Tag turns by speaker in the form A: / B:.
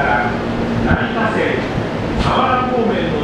A: から成田線佐原方面の